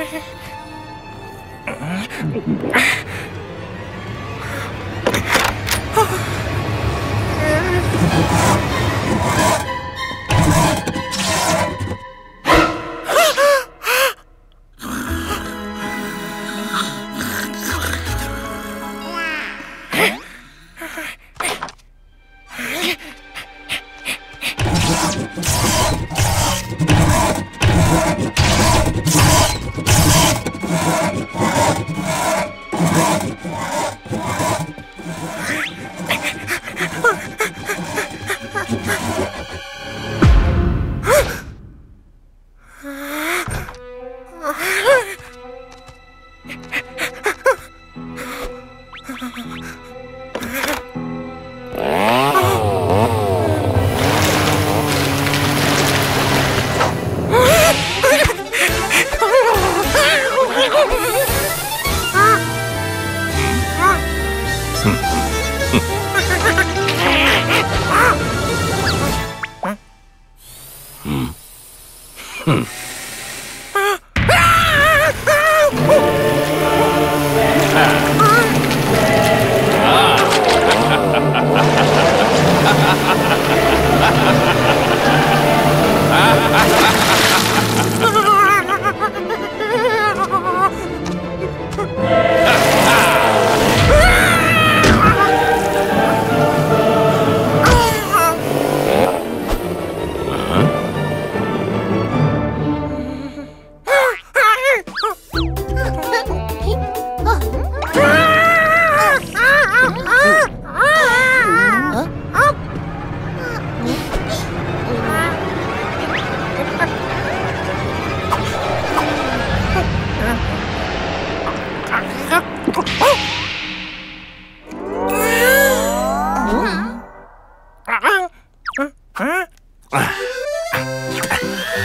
Okay. What? Ha ha ha. 哼，嗯，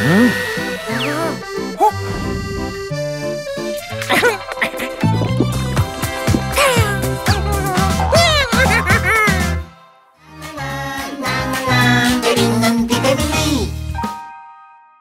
응? 어?